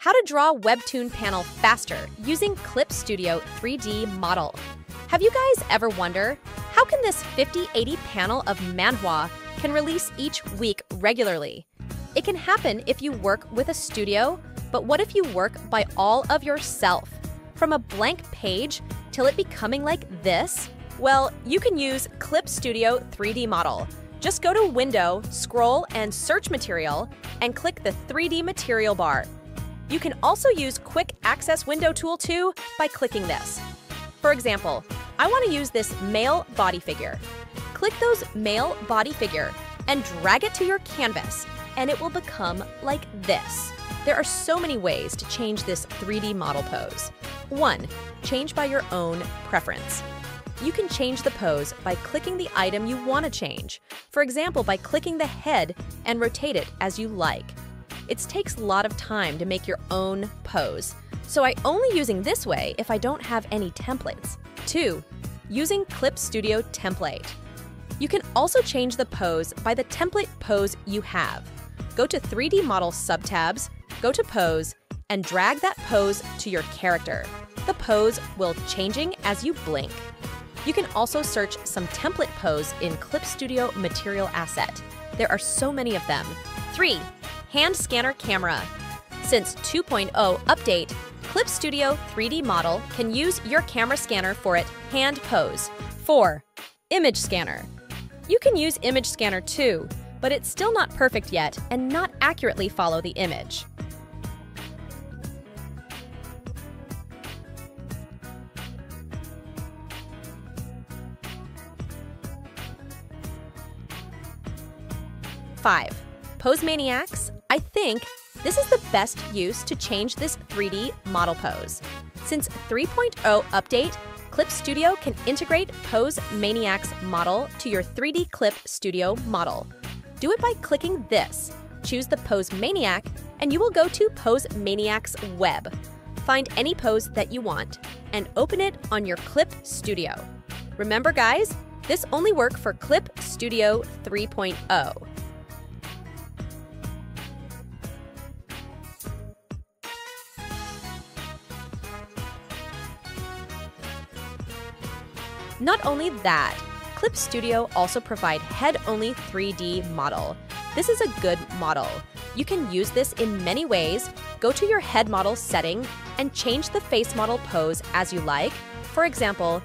How to draw Webtoon panel faster using Clip Studio 3D model. Have you guys ever wonder how can this 5080 panel of manhwa can release each week regularly? It can happen if you work with a studio, but what if you work by all of yourself? From a blank page till it becoming like this? Well, you can use Clip Studio 3D model. Just go to Window, scroll, and Search Material, and click the 3D Material bar. You can also use Quick Access Window tool too by clicking this. For example, I want to use this male body figure. Click those male body figure and drag it to your canvas, and it will become like this. There are so many ways to change this 3D model pose. 1. Change by your own preference. You can change the pose by clicking the item you want to change, for example by clicking the head and rotate it as you like. It takes a lot of time to make your own pose, so I only using this way if I don't have any templates. 2. Using Clip Studio Template. You can also change the pose by the template pose you have. Go to 3D Model subtabs, go to Pose, and drag that pose to your character. The pose will changing as you blink. You can also search some template pose in Clip Studio Material Asset. There are so many of them. 3. Hand Scanner Camera. Since 2.0 update, Clip Studio 3D Model can use your camera scanner for it hand pose. 4. Image Scanner. You can use Image Scanner too, but it's still not perfect yet and not accurately follow the image. Five, Pose Maniacs. I think this is the best use to change this 3D model pose. Since 3.0 update, Clip Studio can integrate Pose Maniacs model to your 3D Clip Studio model. Do it by clicking this. Choose the Pose Maniac, and you will go to Pose Maniacs web. Find any pose that you want and open it on your Clip Studio. Remember, guys, this only work for Clip Studio 3.0. Not only that, Clip Studio also provide head-only 3D model. This is a good model. You can use this in many ways. Go to your head model setting and change the face model pose as you like. For example,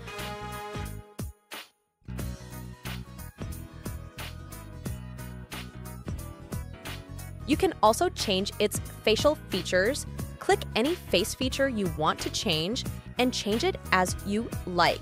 You can also change its facial features. Click any face feature you want to change and change it as you like.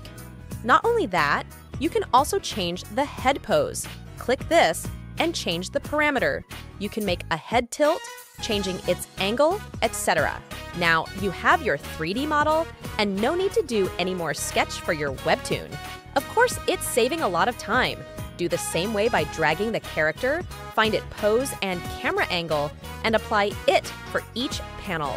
Not only that, you can also change the head pose. Click this and change the parameter. You can make a head tilt, changing its angle, etc. Now you have your 3D model and no need to do any more sketch for your webtoon. Of course, it's saving a lot of time. Do the same way by dragging the character, find it pose and camera angle, and apply it for each panel.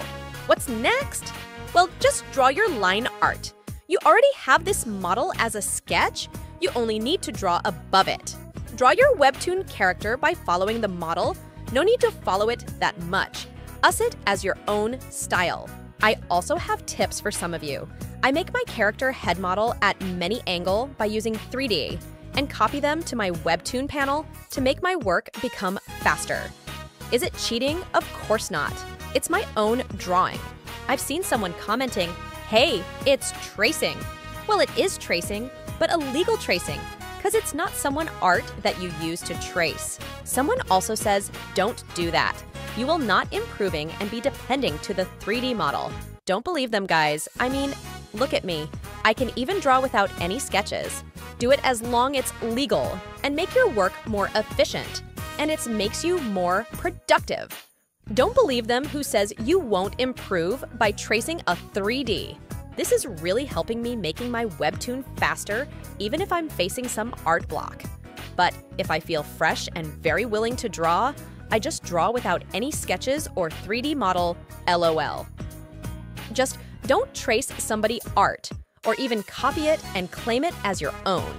What's next? Well, just draw your line art. You already have this model as a sketch, you only need to draw above it. Draw your webtoon character by following the model, no need to follow it that much. Us it as your own style. I also have tips for some of you. I make my character head model at many angle by using 3D and copy them to my webtoon panel to make my work become faster. Is it cheating? Of course not. It's my own drawing. I've seen someone commenting, Hey, it's tracing. Well, it is tracing, but illegal tracing, because it's not someone art that you use to trace. Someone also says, don't do that. You will not improving and be depending to the 3D model. Don't believe them, guys. I mean, look at me. I can even draw without any sketches. Do it as long it's legal and make your work more efficient. And it makes you more productive. Don't believe them who says you won't improve by tracing a 3D. This is really helping me making my webtoon faster even if I'm facing some art block. But if I feel fresh and very willing to draw, I just draw without any sketches or 3D model, lol. Just don't trace somebody art or even copy it and claim it as your own.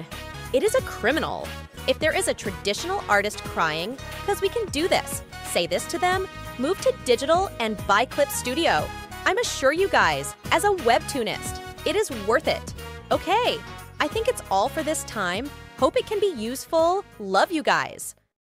It is a criminal. If there is a traditional artist crying, because we can do this, say this to them, move to digital and buy Clip Studio. I'm assure you guys, as a webtoonist, it is worth it. Okay, I think it's all for this time. Hope it can be useful. Love you guys.